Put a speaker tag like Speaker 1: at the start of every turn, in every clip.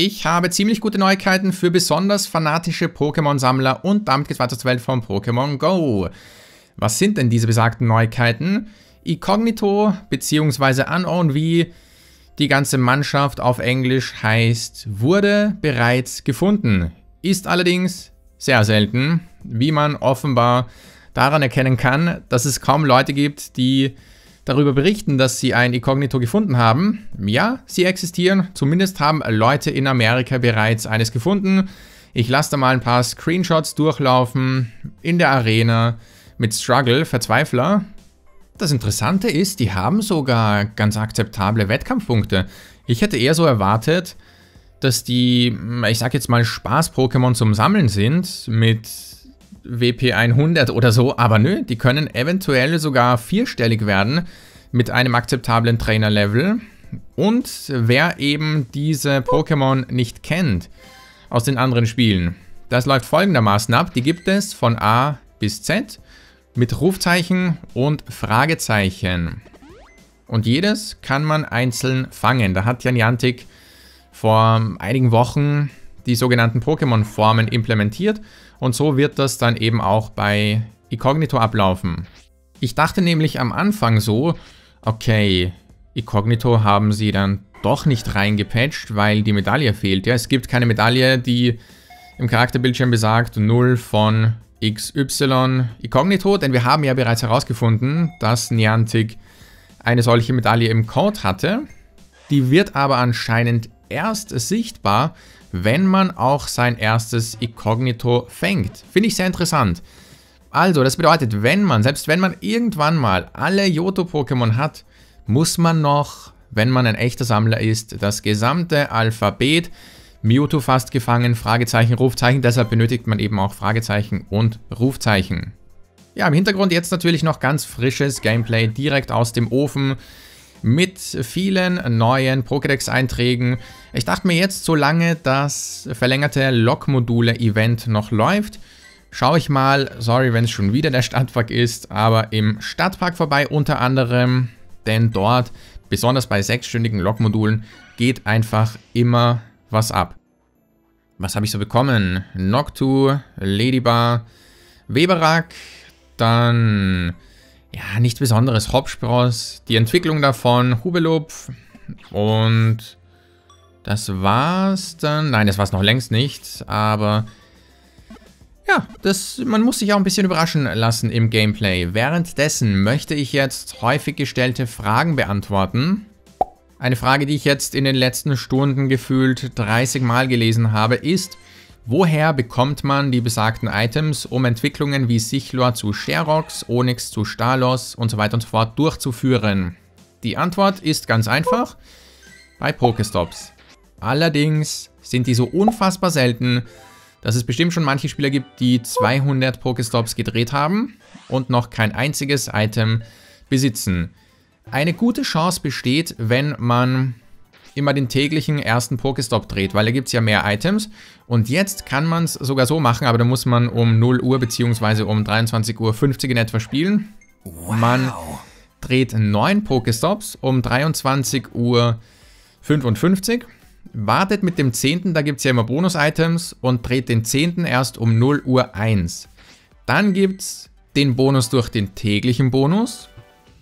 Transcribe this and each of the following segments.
Speaker 1: Ich habe ziemlich gute Neuigkeiten für besonders fanatische Pokémon-Sammler und damit geht's weiter zur Welt von Pokémon Go. Was sind denn diese besagten Neuigkeiten? Incognito bzw. Unknown V, die ganze Mannschaft auf Englisch heißt, wurde bereits gefunden. Ist allerdings sehr selten, wie man offenbar daran erkennen kann, dass es kaum Leute gibt, die darüber berichten, dass sie ein Inkognito gefunden haben. Ja, sie existieren. Zumindest haben Leute in Amerika bereits eines gefunden. Ich lasse da mal ein paar Screenshots durchlaufen in der Arena mit Struggle, Verzweifler. Das Interessante ist, die haben sogar ganz akzeptable Wettkampfpunkte. Ich hätte eher so erwartet, dass die, ich sag jetzt mal, Spaß-Pokémon zum Sammeln sind mit WP 100 oder so, aber nö, die können eventuell sogar vierstellig werden mit einem akzeptablen Trainer-Level. Und wer eben diese Pokémon nicht kennt aus den anderen Spielen, das läuft folgendermaßen ab. Die gibt es von A bis Z mit Rufzeichen und Fragezeichen. Und jedes kann man einzeln fangen. Da hat Jan Jantik vor einigen Wochen die sogenannten Pokémon-Formen implementiert und so wird das dann eben auch bei Incognito ablaufen. Ich dachte nämlich am Anfang so, okay, Incognito haben sie dann doch nicht reingepatcht, weil die Medaille fehlt. Ja, es gibt keine Medaille, die im Charakterbildschirm besagt 0 von XY Incognito, denn wir haben ja bereits herausgefunden, dass Niantic eine solche Medaille im Code hatte. Die wird aber anscheinend erst sichtbar, wenn man auch sein erstes Inkognito fängt. Finde ich sehr interessant. Also, das bedeutet, wenn man, selbst wenn man irgendwann mal alle Yoto-Pokémon hat, muss man noch, wenn man ein echter Sammler ist, das gesamte Alphabet Mewtwo fast gefangen, Fragezeichen, Rufzeichen, deshalb benötigt man eben auch Fragezeichen und Rufzeichen. Ja, im Hintergrund jetzt natürlich noch ganz frisches Gameplay direkt aus dem Ofen mit vielen neuen Pokédex-Einträgen. Ich dachte mir jetzt, solange das verlängerte Log-Module-Event noch läuft, schaue ich mal, sorry, wenn es schon wieder der Stadtpark ist, aber im Stadtpark vorbei unter anderem, denn dort, besonders bei sechsstündigen Log-Modulen, geht einfach immer was ab. Was habe ich so bekommen? Noctu, Ladybar, Weberak, dann ja, nichts Besonderes. Hopspross, die Entwicklung davon, Hubelupf und das war's dann. Nein, das war's noch längst nicht, aber ja, das, man muss sich auch ein bisschen überraschen lassen im Gameplay. Währenddessen möchte ich jetzt häufig gestellte Fragen beantworten. Eine Frage, die ich jetzt in den letzten Stunden gefühlt 30 Mal gelesen habe, ist, Woher bekommt man die besagten Items, um Entwicklungen wie Sichlor zu Sherox, Onyx zu Stalos und so weiter und so fort durchzuführen? Die Antwort ist ganz einfach, bei Pokestops. Allerdings sind die so unfassbar selten, dass es bestimmt schon manche Spieler gibt, die 200 Pokestops gedreht haben und noch kein einziges Item besitzen. Eine gute Chance besteht, wenn man immer den täglichen ersten Pokestop dreht, weil da gibt es ja mehr Items. Und jetzt kann man es sogar so machen, aber da muss man um 0 Uhr bzw. um 23.50 Uhr in etwa spielen. Wow. Man dreht 9 Pokestops um 23.55 Uhr, wartet mit dem 10., da gibt es ja immer Bonus-Items und dreht den 10. erst um 0 Uhr 1. Dann gibt es den Bonus durch den täglichen Bonus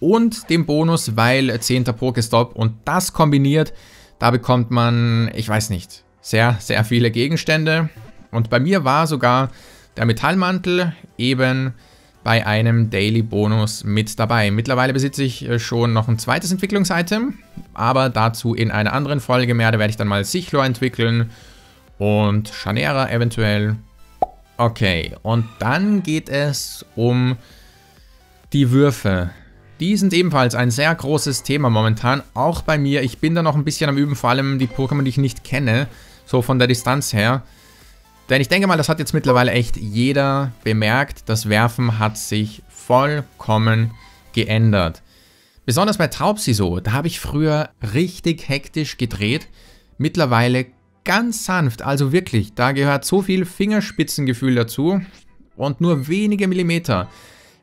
Speaker 1: und den Bonus, weil 10. Pokestop und das kombiniert da bekommt man, ich weiß nicht, sehr, sehr viele Gegenstände. Und bei mir war sogar der Metallmantel eben bei einem Daily Bonus mit dabei. Mittlerweile besitze ich äh, schon noch ein zweites Entwicklungsitem, aber dazu in einer anderen Folge mehr. Da werde ich dann mal Sichlor entwickeln und Chanera eventuell. Okay, und dann geht es um die Würfe. Die sind ebenfalls ein sehr großes Thema momentan, auch bei mir. Ich bin da noch ein bisschen am Üben, vor allem die Pokémon, die ich nicht kenne, so von der Distanz her. Denn ich denke mal, das hat jetzt mittlerweile echt jeder bemerkt. Das Werfen hat sich vollkommen geändert. Besonders bei Taubsi so, da habe ich früher richtig hektisch gedreht. Mittlerweile ganz sanft, also wirklich, da gehört so viel Fingerspitzengefühl dazu und nur wenige Millimeter.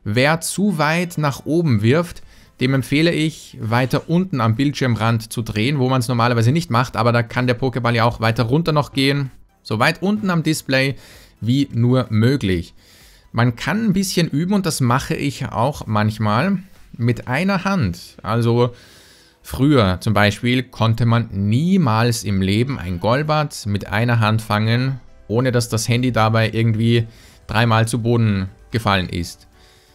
Speaker 1: Wer zu weit nach oben wirft, dem empfehle ich, weiter unten am Bildschirmrand zu drehen, wo man es normalerweise nicht macht, aber da kann der Pokéball ja auch weiter runter noch gehen. So weit unten am Display wie nur möglich. Man kann ein bisschen üben und das mache ich auch manchmal mit einer Hand. Also früher zum Beispiel konnte man niemals im Leben ein Golbat mit einer Hand fangen, ohne dass das Handy dabei irgendwie dreimal zu Boden gefallen ist.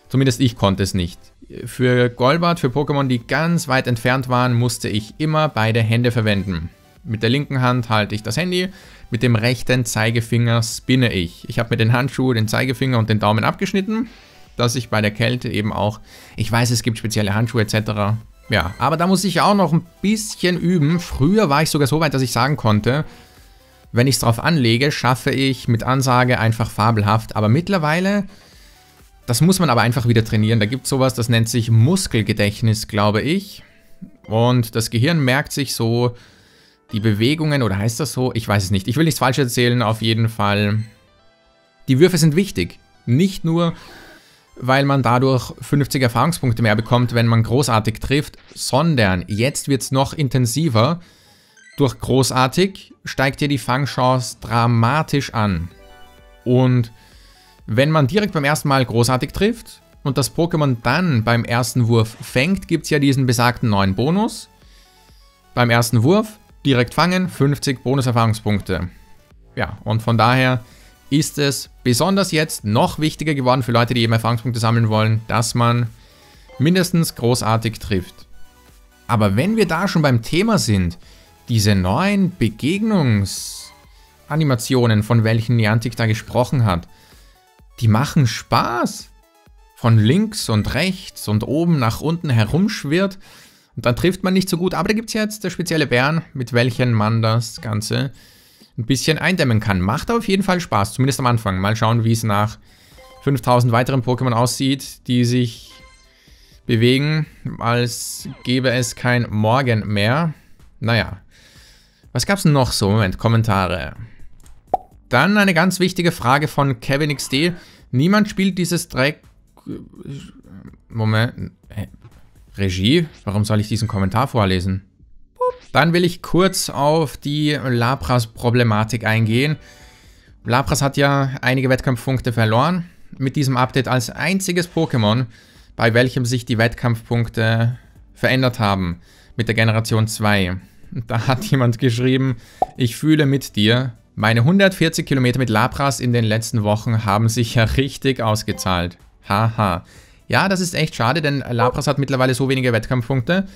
Speaker 1: Zumindest ich konnte es nicht. Für Golbat, für Pokémon, die ganz weit entfernt waren, musste ich immer beide Hände verwenden. Mit der linken Hand halte ich das Handy, mit dem rechten Zeigefinger spinne ich. Ich habe mit den Handschuhen den Zeigefinger und den Daumen abgeschnitten, dass ich bei der Kälte eben auch... Ich weiß, es gibt spezielle Handschuhe etc. Ja, aber da muss ich auch noch ein bisschen üben. Früher war ich sogar so weit, dass ich sagen konnte, wenn ich es drauf anlege, schaffe ich mit Ansage einfach fabelhaft. Aber mittlerweile das muss man aber einfach wieder trainieren. Da gibt es sowas, das nennt sich Muskelgedächtnis, glaube ich. Und das Gehirn merkt sich so die Bewegungen, oder heißt das so? Ich weiß es nicht. Ich will nichts falsch erzählen, auf jeden Fall. Die Würfe sind wichtig. Nicht nur, weil man dadurch 50 Erfahrungspunkte mehr bekommt, wenn man großartig trifft, sondern jetzt wird es noch intensiver. Durch großartig steigt hier die Fangchance dramatisch an. Und wenn man direkt beim ersten Mal großartig trifft und das Pokémon dann beim ersten Wurf fängt, gibt es ja diesen besagten neuen Bonus. Beim ersten Wurf direkt fangen, 50 Bonuserfahrungspunkte. Ja, und von daher ist es besonders jetzt noch wichtiger geworden für Leute, die eben Erfahrungspunkte sammeln wollen, dass man mindestens großartig trifft. Aber wenn wir da schon beim Thema sind, diese neuen Begegnungsanimationen, von welchen Niantic da gesprochen hat, die machen Spaß. Von links und rechts und oben nach unten herumschwirrt. Und dann trifft man nicht so gut. Aber da gibt es jetzt spezielle Bären, mit welchen man das Ganze ein bisschen eindämmen kann. Macht auf jeden Fall Spaß, zumindest am Anfang. Mal schauen, wie es nach 5000 weiteren Pokémon aussieht, die sich bewegen, als gäbe es kein Morgen mehr. Naja. Was gab es noch so? Moment, Kommentare. Dann eine ganz wichtige Frage von Kevin XD. Niemand spielt dieses Dreck... Moment. Regie? Warum soll ich diesen Kommentar vorlesen? Dann will ich kurz auf die Lapras-Problematik eingehen. Lapras hat ja einige Wettkampfpunkte verloren. Mit diesem Update als einziges Pokémon, bei welchem sich die Wettkampfpunkte verändert haben. Mit der Generation 2. Da hat jemand geschrieben, ich fühle mit dir, meine 140 Kilometer mit Lapras in den letzten Wochen haben sich ja richtig ausgezahlt. Haha. Ja, das ist echt schade, denn Lapras hat mittlerweile so wenige Wettkampfpunkte,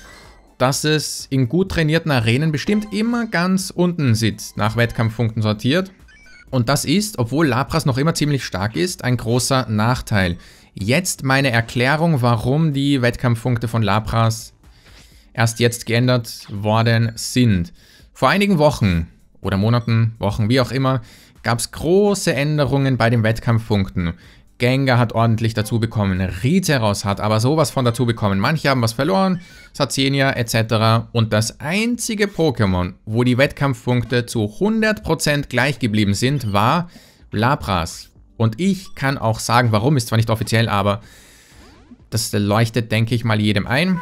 Speaker 1: dass es in gut trainierten Arenen bestimmt immer ganz unten sitzt, nach Wettkampfpunkten sortiert. Und das ist, obwohl Lapras noch immer ziemlich stark ist, ein großer Nachteil. Jetzt meine Erklärung, warum die Wettkampfpunkte von Lapras erst jetzt geändert worden sind. Vor einigen Wochen oder Monaten, Wochen, wie auch immer, gab es große Änderungen bei den Wettkampfpunkten. Gengar hat ordentlich dazu bekommen, Rizeros hat aber sowas von dazu bekommen. Manche haben was verloren, Sazenia etc. Und das einzige Pokémon, wo die Wettkampfpunkte zu 100% gleich geblieben sind, war Lapras. Und ich kann auch sagen, warum, ist zwar nicht offiziell, aber das leuchtet, denke ich mal, jedem ein.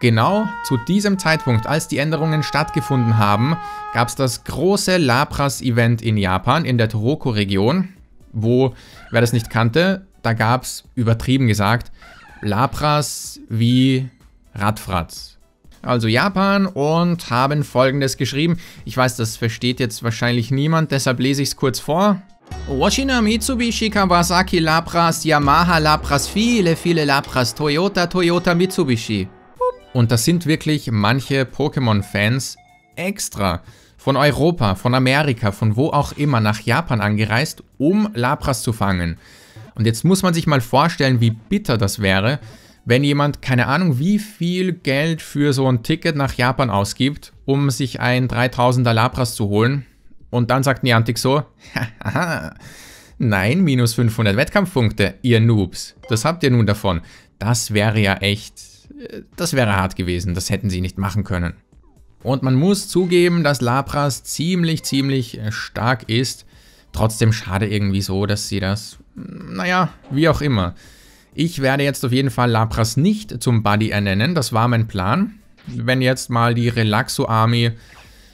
Speaker 1: Genau zu diesem Zeitpunkt, als die Änderungen stattgefunden haben, gab es das große Lapras-Event in Japan, in der Tohoku-Region, wo, wer das nicht kannte, da gab es, übertrieben gesagt, Lapras wie Radfratz. Also Japan und haben folgendes geschrieben. Ich weiß, das versteht jetzt wahrscheinlich niemand, deshalb lese ich es kurz vor. Washina, Mitsubishi, Kawasaki, Lapras, Yamaha, Lapras, viele, viele Lapras, Toyota, Toyota, Mitsubishi. Und das sind wirklich manche Pokémon-Fans extra von Europa, von Amerika, von wo auch immer nach Japan angereist, um Lapras zu fangen. Und jetzt muss man sich mal vorstellen, wie bitter das wäre, wenn jemand keine Ahnung wie viel Geld für so ein Ticket nach Japan ausgibt, um sich ein 3000er Lapras zu holen. Und dann sagt Niantic so, nein, minus 500 Wettkampfpunkte, ihr Noobs. Das habt ihr nun davon. Das wäre ja echt das wäre hart gewesen, das hätten sie nicht machen können. Und man muss zugeben, dass Lapras ziemlich, ziemlich äh, stark ist. Trotzdem schade irgendwie so, dass sie das, naja, wie auch immer. Ich werde jetzt auf jeden Fall Lapras nicht zum Buddy ernennen, das war mein Plan. Wenn jetzt mal die Relaxo-Army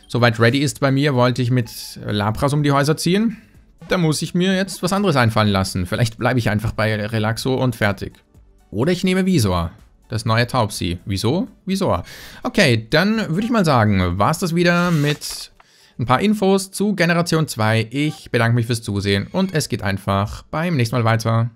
Speaker 1: soweit ready ist bei mir, wollte ich mit Lapras um die Häuser ziehen. Da muss ich mir jetzt was anderes einfallen lassen. Vielleicht bleibe ich einfach bei Relaxo und fertig. Oder ich nehme Visor. Das neue Taubsi. Wieso? Visor. Okay, dann würde ich mal sagen, war es das wieder mit ein paar Infos zu Generation 2. Ich bedanke mich fürs Zusehen und es geht einfach beim nächsten Mal weiter.